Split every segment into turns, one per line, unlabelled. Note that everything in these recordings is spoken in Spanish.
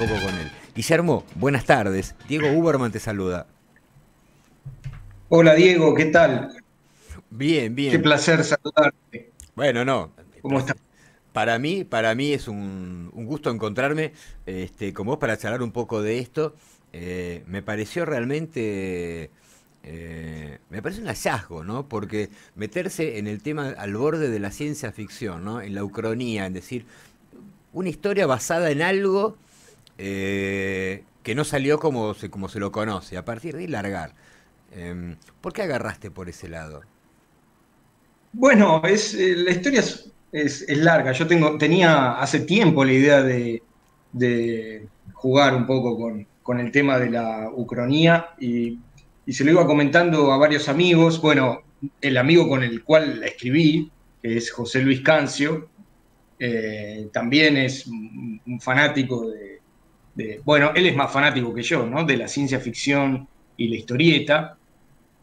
un poco con él. Guillermo, buenas tardes. Diego Uberman te saluda.
Hola Diego, ¿qué tal?
Bien, bien.
Qué placer saludarte.
Bueno, no.
¿Cómo estás?
Para mí, para mí es un, gusto encontrarme este, con vos para charlar un poco de esto. Eh, me pareció realmente, eh, me parece un hallazgo, ¿no? Porque meterse en el tema al borde de la ciencia ficción, ¿no? En la ucronía, en decir, una historia basada en algo eh, que no salió como se, como se lo conoce, a partir de largar. Em, ¿Por qué agarraste por ese lado?
Bueno, es, eh, la historia es, larga. Yo tengo, tenía hace tiempo la idea de, jugar un poco con, el tema de la ucronía y, se lo iba comentando a varios amigos. Bueno, el amigo con el cual la escribí, que es José Luis Cancio, eh, también es un fanático de, bueno, él es más fanático que yo, ¿no? De la ciencia ficción y la historieta.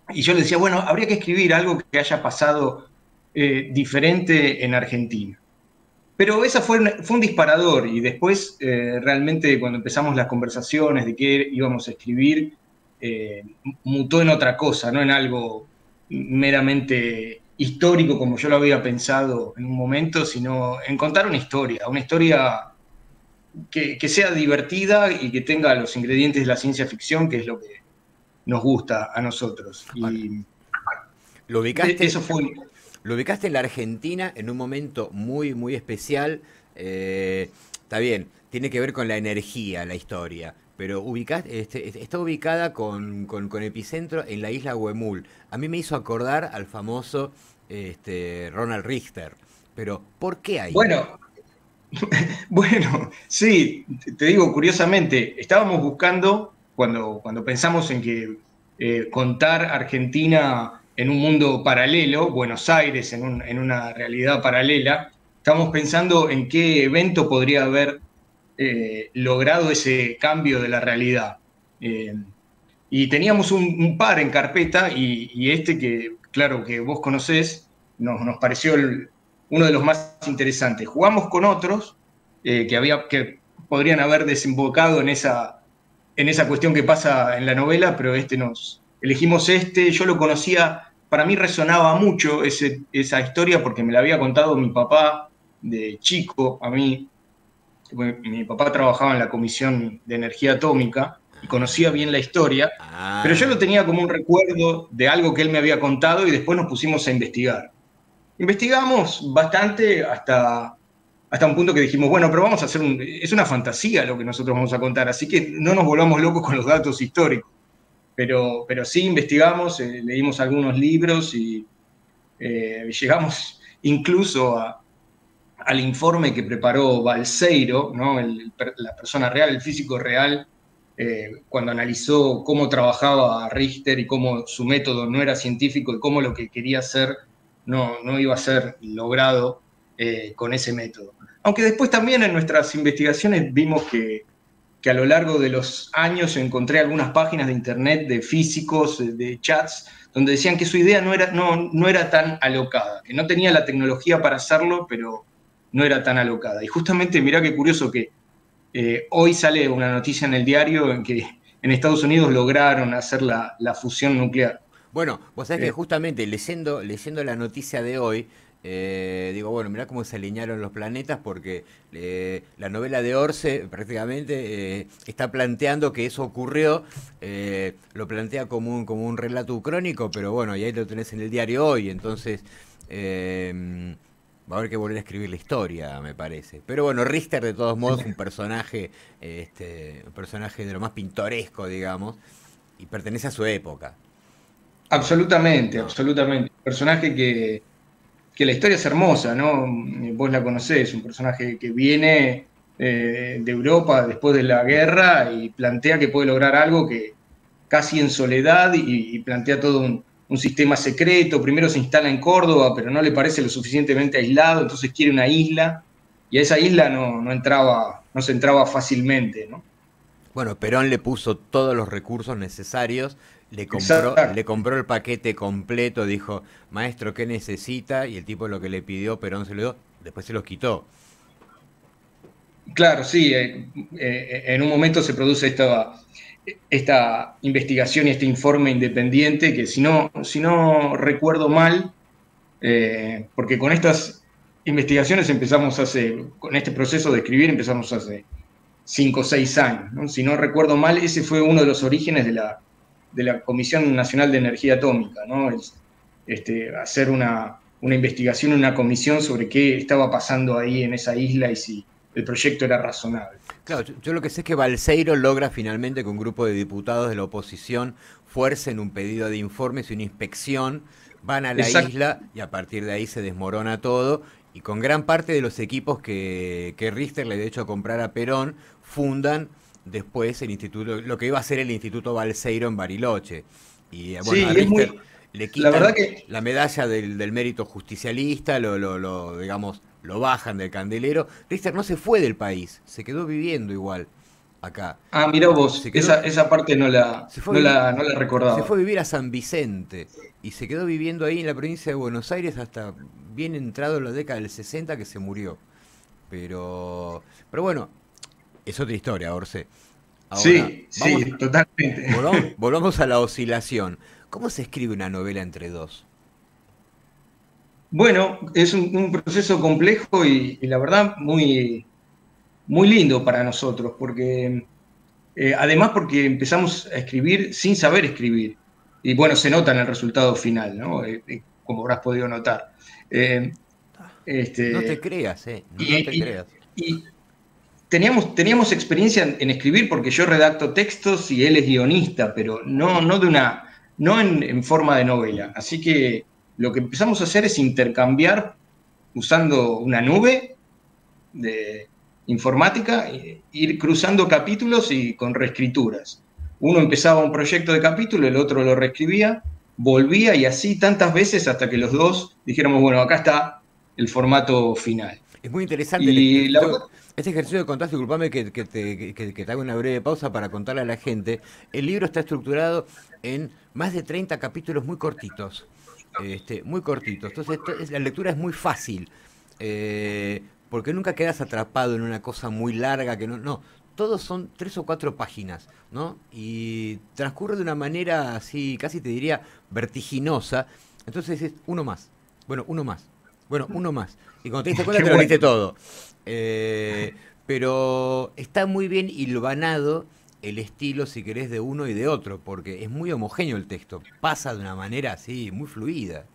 Y yo le decía, bueno, habría que escribir algo que haya pasado eh, diferente en Argentina. Pero esa fue, un disparador y después eh, realmente cuando empezamos las conversaciones de qué íbamos a escribir, mutó en otra cosa, no en algo meramente histórico como yo lo había pensado en un momento, sino en contar una historia, una historia que, sea divertida y que tenga los ingredientes de la ciencia ficción, que es lo que nos gusta a nosotros. Y
lo ubicaste, eso fue... Lo ubicaste en la Argentina en un momento muy, muy especial. Eh, está bien, tiene que ver con la energía, la historia pero este, está ubicada con, epicentro en la isla Huemul. A mí me hizo acordar al famoso este, Ronald Richter. Pero, ¿por qué ahí?
Bueno, bueno, sí, te digo, curiosamente, estábamos buscando, cuando, cuando pensamos en que eh, contar Argentina en un mundo paralelo, Buenos Aires en, en una realidad paralela, estábamos pensando en qué evento podría haber eh, logrado ese cambio de la realidad. Eh, y teníamos un, par en carpeta y, este que, claro, que vos conocés, nos, nos pareció uno de los más interesantes. Jugamos con otros eh, que, había, que podrían haber desembocado en esa, en esa cuestión que pasa en la novela, pero este nos elegimos este. Yo lo conocía, para mí resonaba mucho esa historia porque me la había contado mi papá de chico a mí mi papá trabajaba en la Comisión de Energía Atómica y conocía bien la historia, ah. pero yo lo tenía como un recuerdo de algo que él me había contado y después nos pusimos a investigar. Investigamos bastante hasta, hasta un punto que dijimos, bueno, pero vamos a hacer un... Es una fantasía lo que nosotros vamos a contar, así que no nos volvamos locos con los datos históricos. Pero, pero sí investigamos, eh, leímos algunos libros y eh, llegamos incluso a, al informe que preparó Balseiro, ¿no? la persona real, el físico real, eh, cuando analizó cómo trabajaba Richter y cómo su método no era científico y cómo lo que quería hacer no, no iba a ser logrado eh, con ese método. Aunque después también en nuestras investigaciones vimos que, que, a lo largo de los años encontré algunas páginas de internet de físicos, de chats, donde decían que su idea no era, no, no era tan alocada, que no tenía la tecnología para hacerlo, pero no era tan alocada. Y justamente, mirá qué curioso que eh, hoy sale una noticia en el diario en que en Estados Unidos lograron hacer la, fusión nuclear.
Bueno, vos sabés que eh. justamente leyendo, leyendo la noticia de hoy, eh, digo, bueno, mirá cómo se alinearon los planetas porque la novela de Orce prácticamente está planteando que eso ocurrió, lo plantea como un, como un relato crónico, pero bueno, y ahí lo tenés en el diario hoy, entonces Va a haber que volver a escribir la historia, me parece. Pero bueno, Richter de todos modos un personaje, este, un personaje de lo más pintoresco, digamos, y pertenece a su época.
Absolutamente, absolutamente. Un personaje que, que la historia es hermosa, ¿no? Vos la conocés, un personaje que viene eh, de Europa después de la guerra y plantea que puede lograr algo que casi en soledad y plantea todo un, un sistema secreto, primero se instala en Córdoba, pero no le parece lo suficientemente aislado, entonces quiere una isla, y a esa isla no, entraba, no se entraba fácilmente, ¿no?
Bueno, Perón le puso todos los recursos necesarios, le compró, le compró el paquete completo, dijo, maestro, ¿qué necesita? Y el tipo lo que le pidió, Perón se lo dio, después se los quitó.
Claro, sí, eh, eh, en un momento se produce esta, esta investigación y este informe independiente que si no, si no recuerdo mal, eh, porque con estas investigaciones empezamos hace, con este proceso de escribir empezamos hace cinco o seis años. Si no recuerdo mal, ese fue uno de los orígenes de la, de la Comisión Nacional de Energía Atómica, ¿no? este, hacer una, una investigación, una comisión sobre qué estaba pasando ahí en esa isla y si el proyecto era razonable.
Claro, yo, lo que sé es que Balseiro logra finalmente que un grupo de diputados de la oposición fuercen un pedido de informes y una inspección, van a la isla y a partir de ahí se desmorona todo y con gran parte de los equipos que, que Richter le había hecho comprar a Perón fundan después el instituto, lo que iba a ser el Instituto Balseiro en Bariloche. Y bueno, a Richter le quitan la, la medalla del, del, mérito justicialista, lo, lo, lo digamos, lo bajan del candelero. Richter no se fue del país, se quedó viviendo igual acá.
Ah, mirá vos, esa, parte no la, no, la, recordaba.
Se fue a vivir a San Vicente y se quedó viviendo ahí en la provincia de Buenos Aires hasta bien entrado en la década del 60 que se murió. Pero, pero bueno, es otra historia, Orce.
sí, sí, totalmente.
volvamos a la oscilación. ¿Cómo se escribe una novela entre dos?
Bueno, es un, proceso complejo y, la verdad muy, muy lindo para nosotros, porque eh, además porque empezamos a escribir sin saber escribir. Y bueno, se nota en el resultado final, ¿no? Eh, eh, como habrás podido notar.
Este, no te creas, ¿eh? No, te creas.
Y teníamos, teníamos experiencia en, escribir porque yo redacto textos y él es guionista, pero no, no, de una, no en forma de novela. Así que lo que empezamos a hacer es intercambiar usando una nube de informática, ir cruzando capítulos y con reescrituras. Uno empezaba un proyecto de capítulo, el otro lo reescribía, volvía y así tantas veces hasta que los dos dijéramos, bueno, acá está el formato final.
Es muy interesante. este ejercicio de contar, disculpame que, que, te, que, te haga una breve pausa para contarle a la gente. El libro está estructurado en más de 30 capítulos muy cortitos este, muy cortitos. Entonces la lectura es muy fácil, eh, porque nunca quedas atrapado en una cosa muy larga que no... No, todos son tres o cuatro páginas, ¿no? Y transcurre de una manera así, casi te diría, vertiginosa. Entonces es uno más, bueno, uno más, bueno, uno más. Y cuando te diste cuenta te lo todo. Eh, pero está muy bien hilvanado el estilo, si querés, de uno y de otro, porque es muy homogéneo el texto, pasa de una manera así, muy fluida.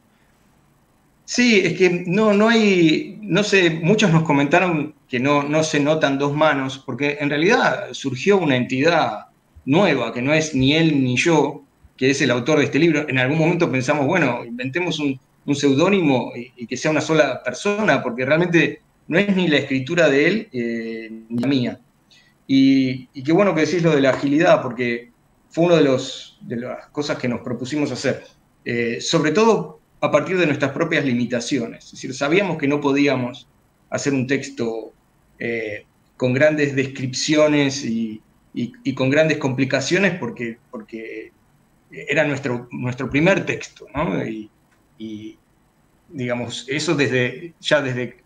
Sí, es que no, no hay, no sé, muchos nos comentaron que no, no se notan dos manos, porque en realidad surgió una entidad nueva, que no es ni él ni yo, que es el autor de este libro. En algún momento pensamos, bueno, inventemos un, seudónimo y, que sea una sola persona, porque realmente no es ni la escritura de él eh, ni la mía. Y, qué bueno que decís lo de la agilidad, porque fue una de, de las cosas que nos propusimos hacer. Eh, sobre todo a partir de nuestras propias limitaciones. Es decir, sabíamos que no podíamos hacer un texto eh, con grandes descripciones y, con grandes complicaciones porque, porque era nuestro, nuestro primer texto, ¿no? Y, y, digamos, eso desde, ya desde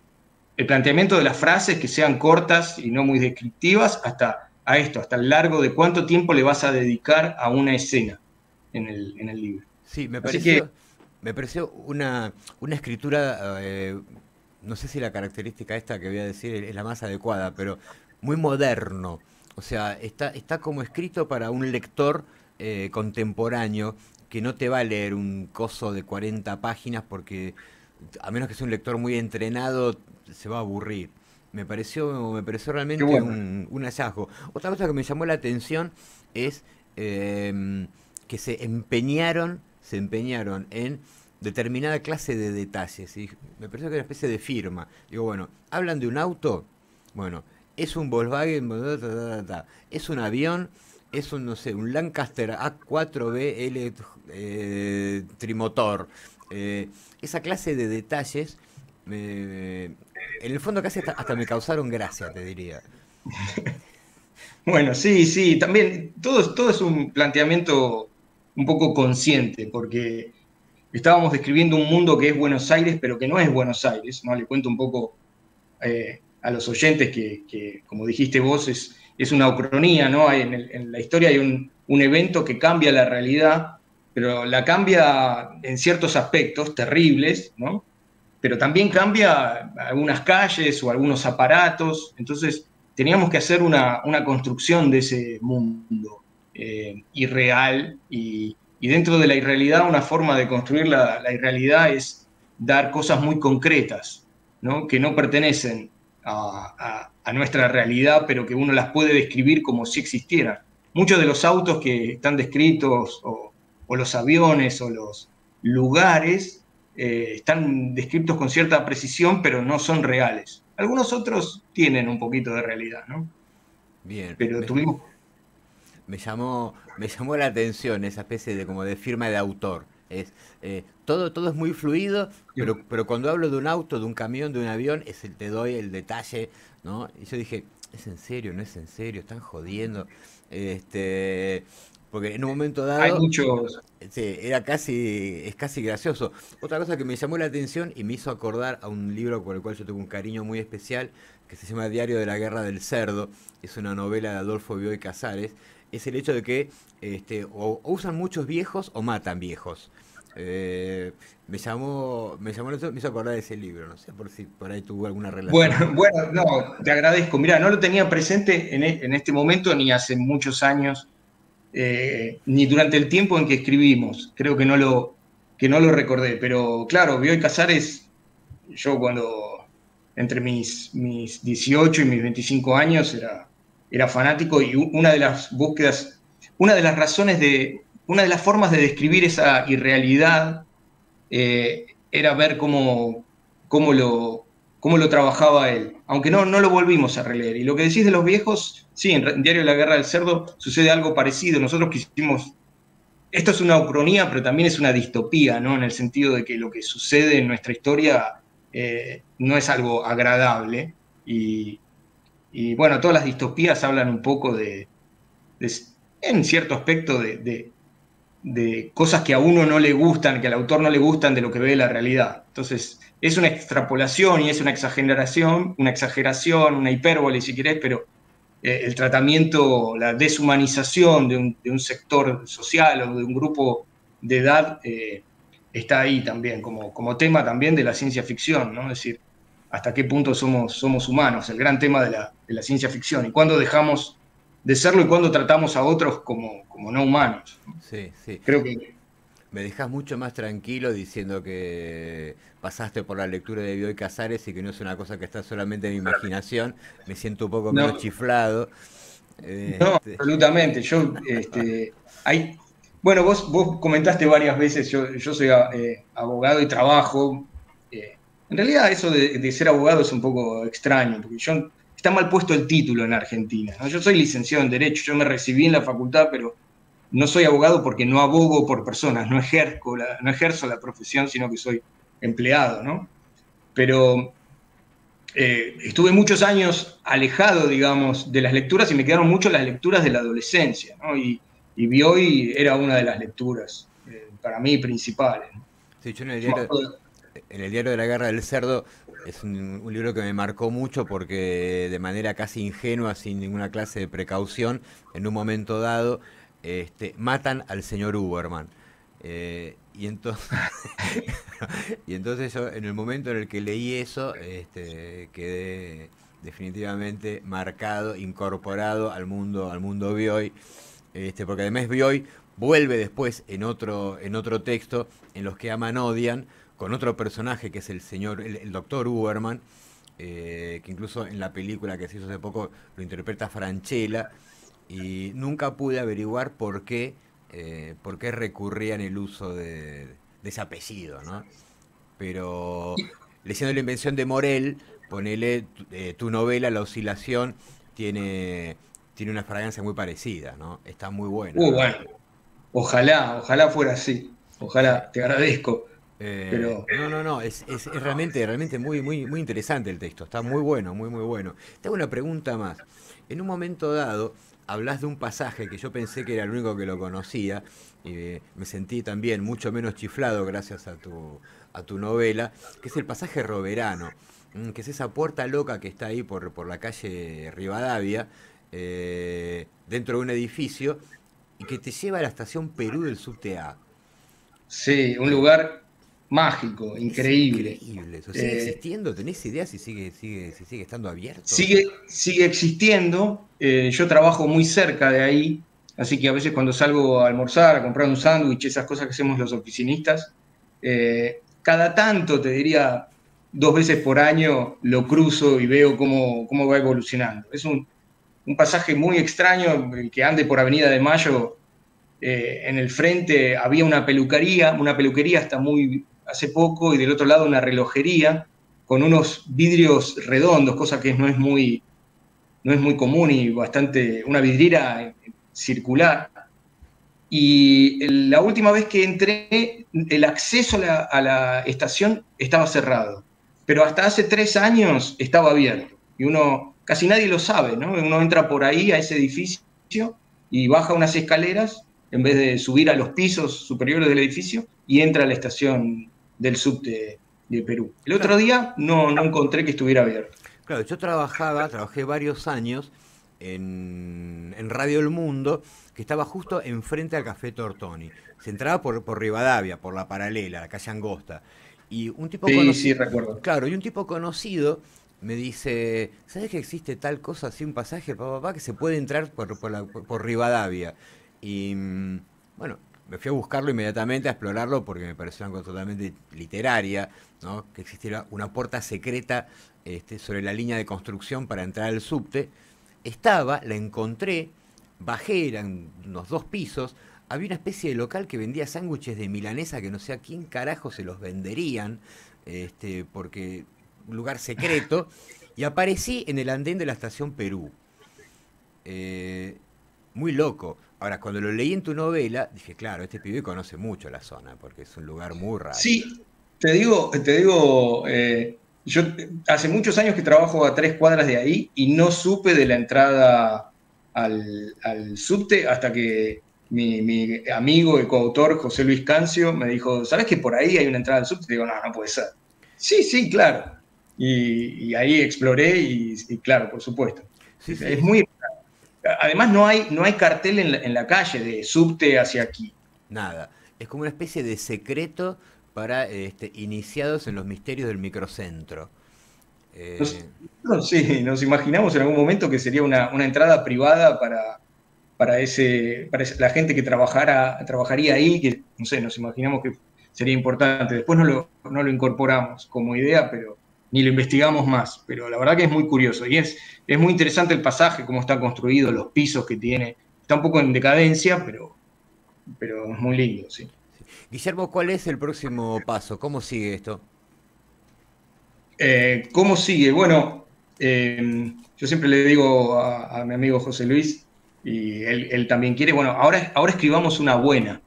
el planteamiento de las frases que sean cortas y no muy descriptivas, hasta a esto, hasta el largo de cuánto tiempo le vas a dedicar a una escena en el, en el libro.
Sí, me pareció, me pareció una, una escritura, eh, no sé si la característica esta que voy a decir es la más adecuada, pero muy moderno. O sea, está, está como escrito para un lector eh, contemporáneo que no te va a leer un coso de 40 páginas porque a menos que sea un lector muy entrenado, se va a aburrir. Me pareció, me pareció realmente un, hallazgo. Otra cosa que me llamó la atención es em, que se empeñaron, se empeñaron en determinada clase de detalles. Y me pareció que era una especie de firma. Digo, bueno, hablan de un auto, bueno, es un Volkswagen, es un avión, es un, no sé, un Lancaster A4BL eh, trimotor. Eh, esa clase de detalles, en el fondo casi hasta, me causaron gracia, te diría.
Bueno, sí, sí, también todo, todo es un planteamiento un poco consciente, porque estábamos describiendo un mundo que es Buenos Aires, pero que no es Buenos Aires, ¿no? Le cuento un poco eh, a los oyentes que, como dijiste vos, es, es una ucronía, ¿no? Hay, en, la historia hay un, un, evento que cambia la realidad, pero la cambia en ciertos aspectos terribles, ¿no? Pero también cambia algunas calles o algunos aparatos, entonces teníamos que hacer una, una construcción de ese mundo eh, irreal y, y, dentro de la irrealidad una forma de construir la, la irrealidad es dar cosas muy concretas, ¿no? que no pertenecen a, nuestra realidad, pero que uno las puede describir como si existieran. Muchos de los autos que están descritos, o, los aviones, o los lugares, eh, están descritos con cierta precisión, pero no son reales. Algunos otros tienen un poquito de realidad, ¿no?
Bien.
Pero tuvimos...
Me llamó, me llamó la atención esa especie de como de firma de autor. Es, eh, todo, todo es muy fluido, pero, pero cuando hablo de un auto, de un camión, de un avión, es el, te doy el detalle, ¿no? Y yo dije, ¿es en serio? ¿No es en serio? ¿Están jodiendo? Este, porque en un momento dado...
Hay muchos...
Sí, era casi, es casi gracioso. Otra cosa que me llamó la atención y me hizo acordar a un libro por el cual yo tengo un cariño muy especial, que se llama Diario de la Guerra del Cerdo, es una novela de Adolfo Bioy Casares, es el hecho de que este, o usan muchos viejos o matan viejos. Eh, me llamó, me llamó, me hizo acordar de ese libro, no sé por si por ahí tuvo alguna relación.
Bueno, bueno, no, te agradezco. Mira, no lo tenía presente en, e, en este momento ni hace muchos años, eh, ni durante el tiempo en que escribimos. Creo que no lo, que no lo recordé, pero claro, Bioy Casares, yo cuando entre mis, mis 18 y mis 25 años era, era fanático y una de las búsquedas, una de las razones de, una de las formas de describir esa irrealidad eh, era ver cómo, cómo, lo, cómo lo trabajaba él, aunque no, no lo volvimos a releer. Y lo que decís de los viejos, sí, en Diario de la Guerra del Cerdo sucede algo parecido. Nosotros quisimos, esto es una ucronía, pero también es una distopía, ¿no? En el sentido de que lo que sucede en nuestra historia eh, no es algo agradable. Y, bueno, todas las distopías hablan un poco de, en cierto aspecto, de, de cosas que a uno no le gustan, que al autor no le gustan de lo que ve la realidad. Entonces, es una extrapolación y es una exageración, una exageración, una hipérbole si querés, pero eh, el tratamiento, la deshumanización de un, sector social o de un grupo de edad eh, está ahí también, como, como tema también de la ciencia ficción, ¿no? Es decir, hasta qué punto somos, somos humanos, el gran tema de la, de la ciencia ficción, y cuándo dejamos de serlo y cuando tratamos a otros como, como no humanos.
Sí, sí.
Creo que...
Me dejas mucho más tranquilo diciendo que pasaste por la lectura de Bioy Casares y que no es una cosa que está solamente en mi imaginación. Me siento un poco menos chiflado.
no, este, absolutamente. Yo, este, hay, bueno, vos, vos comentaste varias veces, yo, yo soy eh, abogado y trabajo. En realidad eso de, de, ser abogado es un poco extraño, porque yo está mal puesto el título en Argentina. Yo soy licenciado en Derecho, yo me recibí en la facultad, pero no soy abogado porque no abogo por personas, no ejerzo la, no ejerzo la profesión, sino que soy empleado, ¿no? Pero eh, estuve muchos años alejado, digamos, de las lecturas y me quedaron mucho las lecturas de la adolescencia, ¿no? Y, y Bioy era una de las lecturas eh, para mí principales.
Sí, yo en el, diario, en el diario de la Guerra del Cerdo es un, libro que me marcó mucho porque de manera casi ingenua, sin ninguna clase de precaución, en un momento dado, este, matan al señor Uberman. Eh, y, entonces, y entonces yo, en el momento en el que leí eso, este, quedé definitivamente marcado, incorporado al mundo, al mundo Bioy, este, porque además Bioy vuelve después en otro, en otro texto en los que aman odian, con otro personaje que es el señor, el, doctor Uberman, eh, que incluso en la película que se hizo hace poco lo interpreta Franchella, y nunca pude averiguar por qué, eh, por qué recurrían el uso de, ese apellido, ¿no? Pero leyendo la invención de Morel, ponele eh, tu novela, La Oscilación, tiene, tiene una fragancia muy parecida, ¿no? Está muy buena.
Uh, bueno. Ojalá, ojalá fuera así. Ojalá, te agradezco.
Eh, no, no, no, es, es, realmente, realmente muy, muy, muy interesante el texto, está muy bueno, muy, muy bueno. Te hago una pregunta más. En un momento dado, hablas de un pasaje que yo pensé que era el único que lo conocía, y me sentí también mucho menos chiflado gracias a tu, a tu novela, que es el pasaje roverano, mm, que es esa puerta loca que está ahí por, por la calle Rivadavia, eh, dentro de un edificio, y que te lleva a la estación Perú del subte A.
Sí, un lugar mágico, increíble.
increíble. ¿Sigue eh, existiendo? ¿Tenés idea si sigue, sigue, si sigue estando abierto?
Sigue, sigue existiendo. Eh, yo trabajo muy cerca de ahí, así que a veces cuando salgo a almorzar, a comprar un sándwich, esas cosas que hacemos los oficinistas, eh, cada tanto, te diría, dos veces por año lo cruzo y veo cómo, cómo va evolucionando. Es un, un pasaje muy extraño, que ande por Avenida de Mayo, en el frente había una peluquería, una peluquería hasta muy hace poco y del otro lado una relojería con unos vidrios redondos, cosa que no es muy, no es muy común y bastante, una vidriera circular. Y la última vez que entré, el acceso a la, estación estaba cerrado, pero hasta hace tres años estaba abierto. Y uno, casi nadie lo sabe, ¿no? Uno entra por ahí a ese edificio y baja unas escaleras en vez de subir a los pisos superiores del edificio y entra a la estación del subte de, Perú. El otro día no, no encontré que estuviera abierto.
Claro, yo trabajaba, trabajé varios años en, Radio El Mundo, que estaba justo enfrente al Café Tortoni. Se entraba por, por Rivadavia, por la paralela, la calle Angosta. Y un tipo
sí, conocido. Sí, recuerdo.
Claro, y un tipo conocido me dice, ¿sabes que existe tal cosa así, un pasaje, papá, que se puede entrar por, por, por Rivadavia? Y mm, bueno, me fui a buscarlo inmediatamente, a explorarlo, porque me pareció algo totalmente literaria, ¿no? que existiera una puerta secreta este, sobre la línea de construcción para entrar al subte. Estaba, la encontré, bajé, eran unos dos pisos, había una especie de local que vendía sándwiches de milanesa que no sé a quién carajo se los venderían, este, porque un lugar secreto, y aparecí en el andén de la estación Perú. Eh, muy loco. Ahora, cuando lo leí en tu novela, dije, claro, este pibe conoce mucho la zona, porque es un lugar muy raro.
Sí, te digo, te digo, eh, yo hace muchos años que trabajo a tres cuadras de ahí y no supe de la entrada al, subte hasta que mi, amigo, el coautor José Luis Cancio, me dijo, ¿sabes que por ahí hay una entrada al subte? digo, no, no puede ser. Sí, sí, claro. Y, ahí exploré y, claro, por supuesto. Es muy Además, no hay, no hay cartel en la, calle de subte hacia aquí.
Nada. Es como una especie de secreto para este, iniciados en los misterios del microcentro.
Eh... sí, nos imaginamos en algún momento que sería una, entrada privada para, para, ese, para la gente que trabajara, trabajaría ahí, que no sé, nos imaginamos que sería importante. Después no lo, no lo incorporamos como idea, pero ni lo investigamos más, pero la verdad que es muy curioso y es, es muy interesante el pasaje, cómo está construido, los pisos que tiene. Está un poco en decadencia, pero, pero es muy lindo, sí.
Guillermo, ¿cuál es el próximo paso? ¿Cómo sigue esto?
Eh, ¿Cómo sigue? Bueno, eh, yo siempre le digo a, mi amigo José Luis, y él, también quiere, bueno, ahora, ahora escribamos una buena.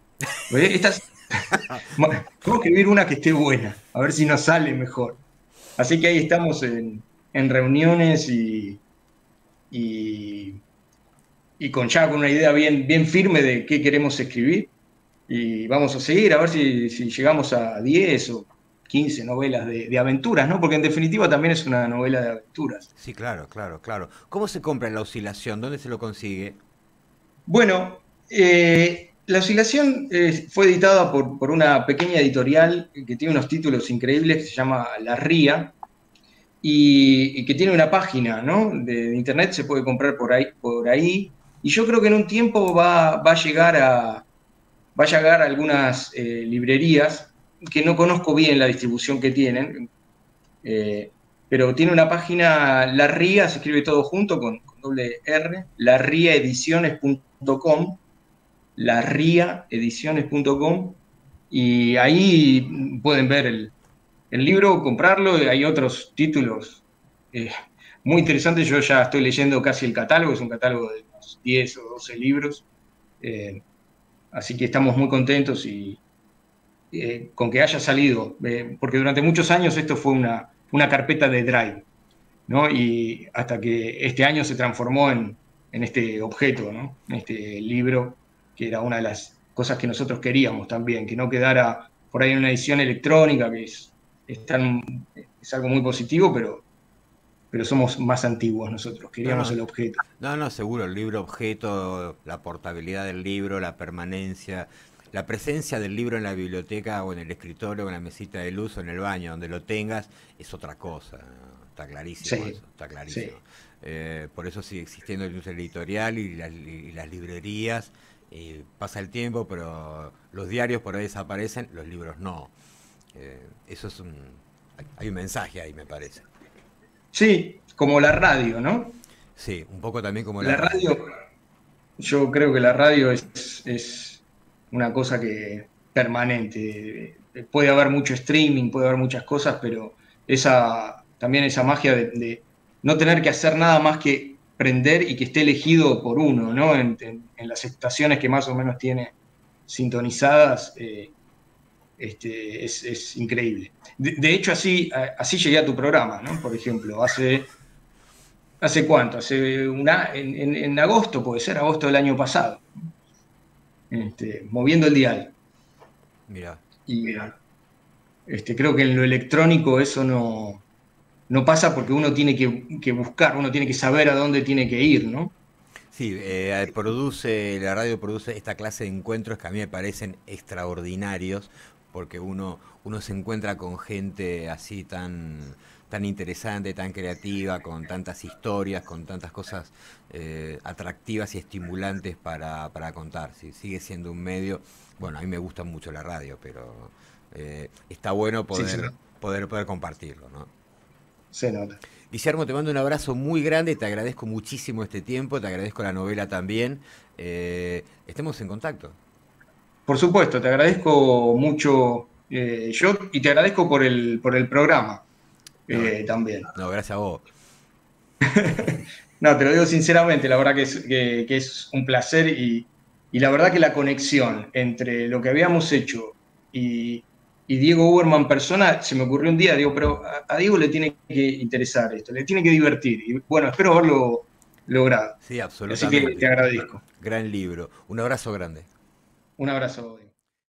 Estas, Vamos a escribir una que esté buena, a ver si nos sale mejor. Así que ahí estamos en, reuniones y, y, con ya con una idea bien, bien firme de qué queremos escribir. Y vamos a seguir a ver si, llegamos a 10 o 15 novelas de, aventuras, ¿no? Porque en definitiva también es una novela de aventuras.
Sí, claro, claro, claro. ¿Cómo se compra la oscilación? ¿Dónde se lo consigue?
Bueno, eh, la oscilación eh, fue editada por, una pequeña editorial que tiene unos títulos increíbles que se llama La Ría y, que tiene una página de, internet, se puede comprar por ahí, por ahí. Y yo creo que en un tiempo va, a, llegar a, va a llegar a algunas eh, librerías que no conozco bien la distribución que tienen, eh, pero tiene una página, La Ría, se escribe todo junto con, con doble R, larriaediciones.com larriaediciones.com y ahí pueden ver el, libro, comprarlo, hay otros títulos eh, muy interesantes, yo ya estoy leyendo casi el catálogo, es un catálogo de unos 10 o 12 libros, eh, así que estamos muy contentos y eh, con que haya salido, porque durante muchos años esto fue una, una carpeta de Drive, ¿no? y hasta que este año se transformó en, en este objeto, ¿no? este libro que era una de las cosas que nosotros queríamos también, que no quedara por ahí en una edición electrónica, que es, es algo muy positivo, pero pero somos más antiguos nosotros, queríamos el objeto.
No, no, seguro, el libro objeto, la portabilidad del libro, la permanencia, la presencia del libro en la biblioteca o en el escritorio o en la mesita de luz o en el baño, donde lo tengas, es otra cosa. Está clarísimo eso, está clarísimo. Eh, por eso sigue existiendo el editorial y, las librerías. Eh, pasa el tiempo, pero los diarios por ahí desaparecen, los libros no. Eh, eso es un... Hay un mensaje ahí, me parece.
Sí, como la radio, ¿no?
Sí, un poco también como
la, la radio. Yo creo que la radio es, una cosa que permanente. Puede haber mucho streaming, puede haber muchas cosas, pero esa también esa magia de, no tener que hacer nada más que prender y que esté elegido por uno, ¿no? En, las estaciones que más o menos tiene sintonizadas, eh, este, es, increíble. De, hecho, así, así llegué a tu programa, ¿no? Por ejemplo, hace, ¿hace cuánto? Hace una, en, agosto, puede ser, agosto del año pasado. Este, moviendo el dial.
Mira.
Y este, creo que en lo electrónico eso no, no pasa porque uno tiene que, buscar, uno tiene que saber a dónde tiene que ir, ¿no?
Sí, eh, produce, la radio produce esta clase de encuentros que a mí me parecen extraordinarios, porque uno, uno se encuentra con gente así tan, tan interesante, tan creativa, con tantas historias, con tantas cosas eh, atractivas y estimulantes para, contar. Sigue siendo un medio, bueno, a mí me gusta mucho la radio, pero eh, está bueno poder, poder, poder compartirlo, ¿no?
Se nota.
Guillermo, te mando un abrazo muy grande, te agradezco muchísimo este tiempo, te agradezco la novela también. Eh, estemos en contacto.
Por supuesto, te agradezco mucho eh, yo y te agradezco por el, por el programa eh, también.
No, gracias a vos.
no, te lo digo sinceramente, la verdad que es, que, es un placer y, la verdad que la conexión entre lo que habíamos hecho y, Diego Uberman persona, se me ocurrió un día, digo, pero a, Diego le tiene que interesar esto, le tiene que divertir. Y bueno, espero haberlo logrado.
Sí, absolutamente.
Así que te agradezco.
Gran libro. Un abrazo grande.
Un abrazo.